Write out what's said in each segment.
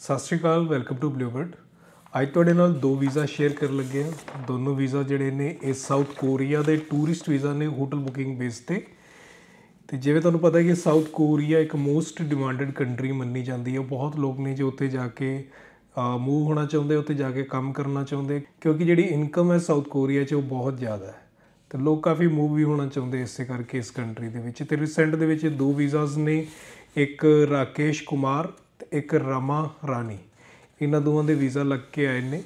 ਸਤਿ ਸ਼੍ਰੀ ਅਕਾਲ welcome to ਬਲੂਬਰਡ ਅੱਜ ਤੁਹਾਡੇ ਨਾਲ ਦੋ ਵੀਜ਼ਾ ਸ਼ੇਅਰ ਕਰਨ ਲੱਗੇ ਹਾਂ। ਦੋਨੋਂ ਵੀਜ਼ਾ ਜਿਹੜੇ ਨੇ, ਇਹ ਸਾਊਥ ਕੋਰੀਆ ਦੇ ਟੂਰਿਸਟ ਵੀਜ਼ਾ ਨੇ ਹੋਟਲ ਬੁਕਿੰਗ ਬੇਸ ਤੇ। ਤੇ ਜਿਵੇਂ ਤੁਹਾਨੂੰ ਪਤਾ ਹੈ ਕਿ ਸਾਊਥ ਕੋਰੀਆ ਇੱਕ ਮੋਸਟ ਡਿਮਾਂਡਡ ਕੰਟਰੀ ਮੰਨੀ ਜਾਂਦੀ ਹੈ। ਬਹੁਤ ਲੋਕ ਨੇ ਜੋ ਉੱਥੇ ਜਾ ਕੇ ਮੂਵ ਹੋਣਾ ਚਾਹੁੰਦੇ, ਉੱਥੇ ਜਾ ਕੇ ਕੰਮ ਕਰਨਾ ਚਾਹੁੰਦੇ। ਕਿਉਂਕਿ ਜਿਹੜੀ ਇਨਕਮ ਹੈ ਸਾਊਥ ਕੋਰੀਆ 'ਚ ਉਹ ਬਹੁਤ ਜ਼ਿਆਦਾ ਹੈ। ਤੇ ਲੋਕ ਕਾਫੀ ਮੂਵ ਵੀ ਹੋਣਾ ਚਾਹੁੰਦੇ ਇਸੇ ਕਰਕੇ ਇਸ ਕੰਟਰੀ ਦੇ ਵਿੱਚ। ਤੇ ਰੀਸੈਂਟ ਦੇ ਵਿੱਚ ਦੋ ਵੀਜ਼ਾਸ ਨੇ। ਇੱਕ ਰਾਕੇਸ਼ ਕੁਮਾਰ ਤੇ ਇੱਕ ਰਮਾ ਰਾਣੀ। ਇਹਨਾਂ ਦੋਵਾਂ ਦੇ ਵੀਜ਼ਾ ਲੱਗ ਕੇ ਆਏ ਨੇ।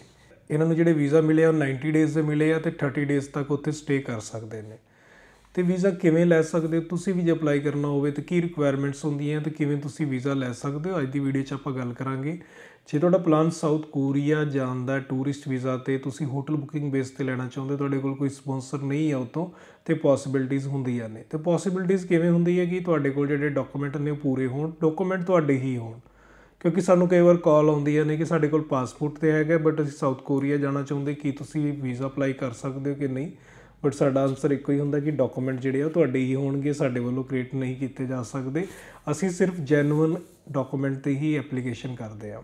ਇਹਨਾਂ ਨੂੰ ਜਿਹੜੇ ਵੀਜ਼ਾ ਮਿਲੇ ਆ, ਉਹ 90 ਡੇਜ਼ ਦੇ ਮਿਲੇ ਆ ਤੇ 30 ਡੇਜ਼ ਤੱਕ ਉੱਥੇ ਸਟੇ ਕਰ ਸਕਦੇ ਨੇ। ਤੇ ਵੀਜ਼ਾ ਕਿਵੇਂ ਲੈ ਸਕਦੇ ਹੋ? ਤੁਸੀਂ ਵੀ ਜੇ ਅਪਲਾਈ ਕਰਨਾ ਹੋਵੇ ਤੇ ਕੀ ਰਿਕੁਆਇਰਮੈਂਟਸ ਹੁੰਦੀਆਂ ਤੇ ਕਿਵੇਂ ਤੁਸੀਂ ਵੀਜ਼ਾ ਲੈ ਸਕਦੇ ਹੋ? ਅੱਜ ਦੀ ਵੀਡੀਓ 'ਚ ਆਪਾਂ ਗੱਲ ਕਰਾਂਗੇ। ਜੇ ਤੁਹਾਡਾ ਪਲਾਨ ਸਾਊਥ ਕੋਰੀਆ ਜਾਣ ਦਾ ਟੂਰਿਸਟ ਵੀਜ਼ਾ ਤੇ ਤੁਸੀਂ ਹੋਟਲ ਬੁਕਿੰਗ ਬੇਸ ਤੇ ਲੈਣਾ ਚਾਹੁੰਦੇ ਤੁਹਾਡੇ ਕੋਲ ਕੋਈ ਸਪਾਂਸਰ ਨਹੀਂ ਆ ਉਤੋਂ ਤੇ ਪੋਸਿਬਿਲਿਟੀਆਂ ਹੁੰਦੀਆਂ ਨੇ। ਤੇ ਪੋਸਿਬਿਲਿਟੀਆਂ ਕਿਵੇਂ ਹੁੰਦੀ ਹੈ ਕਿ ਤੁਹਾਡੇ ਕੋਲ ਜਿਹੜੇ ਡਾਕੂਮੈਂਟ ਨੇ ਉਹ ਪੂਰੇ ਹੋਣ ਡਾਕੂਮੈਂਟ ਤੁਹਾਡੇ ਹੀ ਹੋਣ। ਕਿਉਂਕਿ ਸਾਨੂੰ ਕਈ ਵਾਰ ਕਾਲ ਆਉਂਦੀਆਂ ਨੇ ਕਿ ਸਾਡੇ ਕੋਲ ਪਾਸਪੋਰਟ ਤੇ ਹੈਗਾ ਬਟ ਅਸੀਂ ਸਾਊਥ ਕੋਰੀਆ ਜਾਣਾ ਚਾਹੁੰਦੇ, ਕੀ ਤੁਸੀਂ ਵੀਜ਼ਾ ਅਪਲਾਈ ਕਰ ਸਕਦੇ ਹੋ ਕਿ ਨਹੀਂ? ਬਟ ਸਾਡਾ ਆਨਸਰ ਇੱਕੋ ਹੀ ਹੁੰਦਾ ਕਿ ਡਾਕੂਮੈਂਟ ਜਿਹੜੇ ਆ ਤੁਹਾਡੇ ਹੀ ਹੋਣਗੇ, ਸਾਡੇ ਵੱਲੋਂ ਕ੍ਰੀਏਟ ਨਹੀਂ ਕੀਤੇ ਜਾ ਸਕਦੇ। ਅਸੀਂ ਸਿਰਫ ਜੈਨੂਅਨ ਡਾਕੂਮੈਂਟ ਤੇ ਹੀ ਐਪਲੀਕੇਸ਼ਨ ਕਰਦੇ ਆ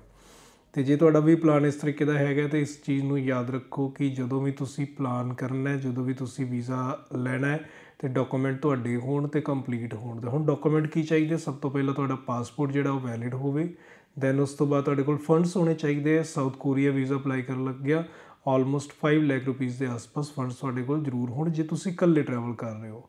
ਤੇ ਜੇ ਤੁਹਾਡਾ ਵੀ ਪਲਾਨ ਇਸ ਤਰੀਕੇ ਦਾ ਹੈਗਾ, ਤੇ ਇਸ ਚੀਜ਼ ਨੂੰ ਯਾਦ ਰੱਖੋ ਕਿ ਜਦੋਂ ਵੀ ਤੁਸੀਂ ਪਲਾਨ ਕਰਨਾ ਹੈ ਜਦੋਂ ਵੀ ਤੁਸੀਂ ਵੀਜ਼ਾ ਲੈਣਾ ਹੈ, ਤੇ ਡਾਕੂਮੈਂਟ ਤੁਹਾਡੇ ਹੋਣ ਤੇ ਕੰਪਲੀਟ ਹੋਣ ਦੇ। ਹੁਣ ਡਾਕੂਮੈਂਟ ਕੀ ਚਾਹੀਦੇ? ਸਭ ਤੋਂ ਪਹਿਲਾਂ ਤੁਹਾਡਾ ਪਾਸਪੋਰਟ ਜਿਹੜਾ ਉਹ ਵੈਲਿਡ ਹੋਵੇ ਦੈਨ ਉਸ ਤੋਂ ਬਾਅਦ ਤੁਹਾਡੇ ਕੋਲ ਫੰਡਸ ਹੋਣੇ ਚਾਹੀਦੇ ਆ। ਸਾਊਥ ਕੋਰੀਆ ਵੀਜ਼ਾ ਅਪਲਾਈ ਕਰਨ ਲੱਗਿਆ। ਆਲਮੋਸਟ 5 ਲੱਖ ਰੁਪਈਸ ਦੇ ਆਸ-ਪਾਸ ਫੰਡਸ ਤੁਹਾਡੇ ਕੋਲ ਜ਼ਰੂਰ ਹੋਣ ਜੇ ਤੁਸੀਂ ਇਕੱਲੇ ਟਰੈਵਲ ਕਰ ਰਹੇ ਹੋ।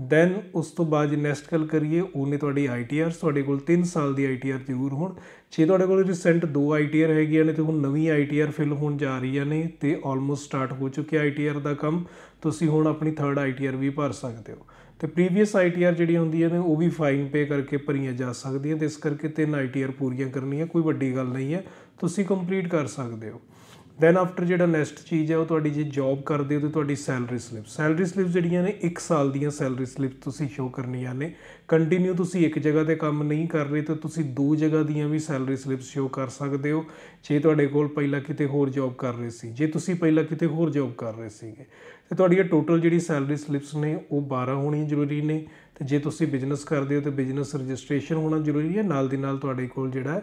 ਦੈਨ ਉਸ ਤੋਂ ਬਾਅਦ ਜੇ ਨੈਕਸਟ ਗੱਲ ਕਰੀਏ, ਉਹਨੇ ਤੁਹਾਡੀ ਆਈਟੀਆਰਸ ਤੁਹਾਡੇ ਕੋਲ 3 ਸਾਲ ਦੀ ਆਈਟੀਆਰ ਜ਼ਰੂਰ ਹੋਣ। ਜੇ ਤੁਹਾਡੇ ਕੋਲ ਰੀਸੈਂਟ ਦੋ ਆਈਟੀਆਰ ਹੈਗੀਆਂ ਨੇ ਤੇ ਹੁਣ ਨਵੀਂ ਆਈਟੀਆਰ ਫਿਲ ਹੋਣ ਜਾ ਰਹੀਆਂ ਨੇ ਤੇ ਆਲਮੋਸਟ ਸਟਾਰਟ ਹੋ ਚੁੱਕਿਆ ਆਈਟੀਆਰ ਦਾ ਕੰਮ, ਤੁਸੀਂ ਹੁਣ ਆਪਣੀ ਥਰਡ ਆਈਟੀਆਰ ਵੀ ਭਰ ਸਕਦੇ ਹੋ। ਤੇ ਪ੍ਰੀਵੀਅਸ ਆਈਟੀਆਰ ਜਿਹੜੀਆਂ ਹੁੰਦੀਆਂ ਨੇ, ਉਹ ਵੀ ਫਾਈਨ ਪੇ ਕਰਕੇ ਭਰੀਆਂ ਜਾ ਸਕਦੀਆਂ ਤੇ ਇਸ ਕਰਕੇ ਤਿੰਨ ਆਈਟੀਆਰ ਪੂਰੀਆਂ ਕਰਨੀਆਂ ਕੋਈ ਵੱਡੀ ਗੱਲ ਨਹੀਂ ਹੈ, ਤੁਸੀਂ ਕੰਪਲੀਟ ਕਰ ਸਕਦੇ ਹੋ। ਦੈਨ ਆਫਟਰ ਜਿਹੜਾ ਨੈਕਸਟ ਚੀਜ਼ ਹੈ, ਉਹ ਤੁਹਾਡੀ ਜੇ ਜੌਬ ਕਰਦੇ ਹੋ, ਤੇ ਤੁਹਾਡੀ ਸੈਲਰੀ ਸਲਿੱਪ ਸੈਲਰੀ ਸਲਿੱਪ ਜਿਹੜੀਆਂ ਨੇ 1 ਸਾਲ ਦੀਆਂ ਸੈਲਰੀ ਸਲਿੱਪ ਤੁਸੀਂ ਸ਼ੋ ਕਰਨੀਆਂ ਨੇ। ਕੰਟੀਨਿਊ ਤੁਸੀਂ ਇੱਕ ਜਗ੍ਹਾ ਤੇ ਕੰਮ ਨਹੀਂ ਕਰ ਰਹੇ, ਤਾਂ ਤੁਸੀਂ ਦੋ ਜਗ੍ਹਾ ਦੀਆਂ ਵੀ ਸੈਲਰੀ ਸਲਿੱਪ ਸ਼ੋ ਕਰ ਸਕਦੇ ਹੋ। ਜੇ ਤੁਹਾਡੇ ਕੋਲ ਪਹਿਲਾਂ ਕਿਤੇ ਹੋਰ ਜੌਬ ਕਰ ਰਹੇ ਸੀ, ਜੇ ਤੁਸੀਂ ਪਹਿਲਾਂ ਕਿਤੇ ਹੋਰ ਜੌਬ ਕਰ ਰਹੇ ਸੀਗੇ, ਤੇ ਤੁਹਾਡੀਆਂ ਟੋਟਲ ਜਿਹੜੀ ਸੈਲਰੀ ਸਲਿੱਪਸ ਨੇ, ਉਹ 12 ਹੋਣੀਆਂ ਜ਼ਰੂਰੀ ਨੇ। ਤੇ ਜੇ ਤੁਸੀਂ ਬਿਜ਼ਨਸ ਕਰਦੇ ਹੋ, ਤੇ ਬਿਜ਼ਨਸ ਰਜਿਸਟ੍ਰੇਸ਼ਨ ਹੋਣਾ ਜ਼ਰੂਰੀ ਹੈ। ਨਾਲ ਦੀ ਨਾਲ ਤੁਹਾਡੇ ਕੋਲ ਜਿਹੜਾ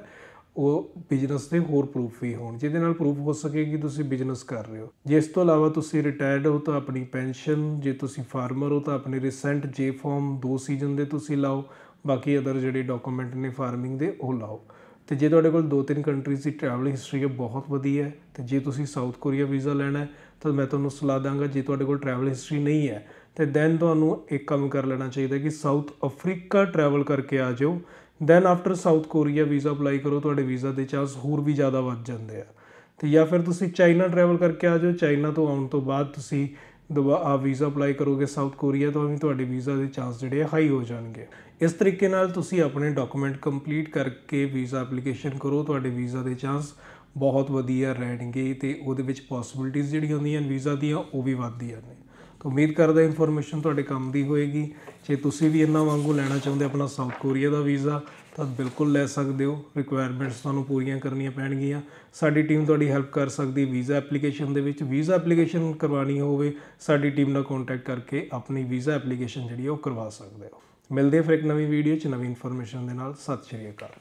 ਉਹ ਬਿਜ਼ਨਸ ਦੇ ਹੋਰ ਪ੍ਰੂਫ ਵੀ ਹੋਣ, ਜਿਹਦੇ ਨਾਲ ਪ੍ਰੂਫ ਹੋ ਸਕੇ ਕਿ ਤੁਸੀਂ ਬਿਜ਼ਨਸ ਕਰ ਰਹੇ ਹੋ। ਜੇ ਇਸ ਤੋਂ ਇਲਾਵਾ ਤੁਸੀਂ ਰਿਟਾਇਰਡ ਹੋ ਤਾਂ ਆਪਣੀ ਪੈਨਸ਼ਨ ਜੇ ਤੁਸੀਂ ਫਾਰਮਰ ਹੋ ਤਾਂ ਆਪਣੇ ਰੀਸੈਂਟ ਜੇ ਫਾਰਮ ਦੋ ਸੀਜ਼ਨ ਦੇ ਤੁਸੀਂ ਲਾਓ, ਬਾਕੀ ਅਦਰ ਜਿਹੜੇ ਡਾਕੂਮੈਂਟ ਨੇ ਫਾਰਮਿੰਗ ਦੇ, ਉਹ ਲਾਓ। ਤੇ ਜੇ ਤੁਹਾਡੇ ਕੋਲ ਦੋ ਤਿੰਨ ਕੰਟਰੀਜ਼ ਦੀ ਟਰੈਵਲ ਹਿਸਟਰੀ ਹੈ, ਬਹੁਤ ਵਧੀਆ ਹੈ। ਤੇ ਜੇ ਤੁਸੀਂ ਸਾਊਥ ਕੋਰੀਆ ਵੀਜ਼ਾ ਲੈਣਾ ਹੈ, ਤਾਂ ਮੈਂ ਤੁਹਾਨੂੰ ਸਲਾਹ ਦਾਂਗਾ, ਜੇ ਤੁਹਾਡੇ ਕੋਲ ਟਰੈਵਲ ਹਿਸਟਰੀ ਨਹੀਂ ਹੈ, ਤੇ ਦੈਨ ਤੁਹਾਨੂੰ ਇੱਕ ਕੰਮ ਕਰ ਲੈਣਾ ਚਾਹੀਦਾ ਕਿ ਸਾਊਥ ਅਫਰੀਕਾ ਟਰੈਵਲ ਕਰਕੇ ਆ ਜਾਓ then after South Korea visa apply ਕਰੋ, ਤੁਹਾਡੇ ਵੀਜ਼ਾ ਦੇ ਚਾਂਸ ਹੋਰ ਵੀ ਜ਼ਿਆਦਾ ਵੱਧ ਜਾਂਦੇ ਆ। ਤੇ ਜਾਂ ਫਿਰ ਤੁਸੀਂ ਚਾਈਨਾ ਟਰੈਵਲ ਕਰਕੇ ਆ ਜਾਓ ਚਾਈਨਾ ਤੋਂ ਆਉਣ ਤੋਂ ਬਾਅਦ ਤੁਸੀਂ ਦੁਬਾਰਾ ਵੀਜ਼ਾ ਅਪਲਾਈ ਕਰੋਗੇ ਸਾਊਥ ਕੋਰੀਆ ਤੋਂ ਵੀ ਤੁਹਾਡੇ ਵੀਜ਼ਾ ਦੇ ਚਾਂਸ ਜਿਹੜੇ ਹਾਈ ਹੋ ਜਾਣਗੇ। ਇਸ ਤਰੀਕੇ ਨਾਲ ਤੁਸੀਂ ਆਪਣੇ ਡਾਕੂਮੈਂਟ ਕੰਪਲੀਟ ਕਰਕੇ ਵੀਜ਼ਾ ਐਪਲੀਕੇਸ਼ਨ ਕਰੋ, ਤੁਹਾਡੇ ਵੀਜ਼ਾ ਦੇ ਚਾਂਸ ਬਹੁਤ ਵਧੀਆ ਰਹਿਣਗੇ ਤੇ ਉਹਦੇ ਵਿੱਚ ਪੋਸਿਬਿਲਿਟੀਆਂ ਜਿਹੜੀਆਂ ਹੁੰਦੀਆਂ ਵੀਜ਼ਾ ਦੀਆਂ, ਉਹ ਵੀ ਵੱਧਦੀਆਂ ਨੇ। ਉਮੀਦ ਕਰਦਾ ਇਨਫੋਰਮੇਸ਼ਨ ਤੁਹਾਡੇ ਕੰਮ ਦੀ ਹੋਏਗੀ। ਜੇ ਤੁਸੀਂ ਵੀ ਇਹਨਾਂ ਵਾਂਗੂ ਲੈਣਾ ਚਾਹੁੰਦੇ ਆਪਣਾ ਸਾਊਥ ਕੋਰੀਆ ਦਾ ਵੀਜ਼ਾ ਤਾਂ ਬਿਲਕੁਲ ਲੈ ਸਕਦੇ ਹੋ। ਰਿਕੁਆਇਰਮੈਂਟਸ ਤੁਹਾਨੂੰ ਪੂਰੀਆਂ ਕਰਨੀਆਂ ਪੈਣਗੀਆਂ। ਸਾਡੀ ਟੀਮ ਤੁਹਾਡੀ ਹੈਲਪ ਕਰ ਸਕਦੀ ਵੀਜ਼ਾ ਐਪਲੀਕੇਸ਼ਨ ਦੇ ਵਿੱਚ। ਵੀਜ਼ਾ ਐਪਲੀਕੇਸ਼ਨ ਕਰਵਾਉਣੀ ਹੋਵੇ, ਸਾਡੀ ਟੀਮ ਨਾਲ ਕੰਟੈਕਟ ਕਰਕੇ ਆਪਣੀ ਵੀਜ਼ਾ ਐਪਲੀਕੇਸ਼ਨ ਜਿਹੜੀ ਉਹ ਕਰਵਾ ਸਕਦੇ ਹੋ। ਮਿਲਦੇ ਫਿਰ ਇੱਕ ਨਵੀਂ ਵੀਡੀਓ 'ਚ। ਨਵੀਂ ਇਨਫੋਰਮੇਸ਼ਨ ਦੇ ਨਾਲ। ਸਤਿ ਸ਼੍ਰੀ ਅਕਾਲ।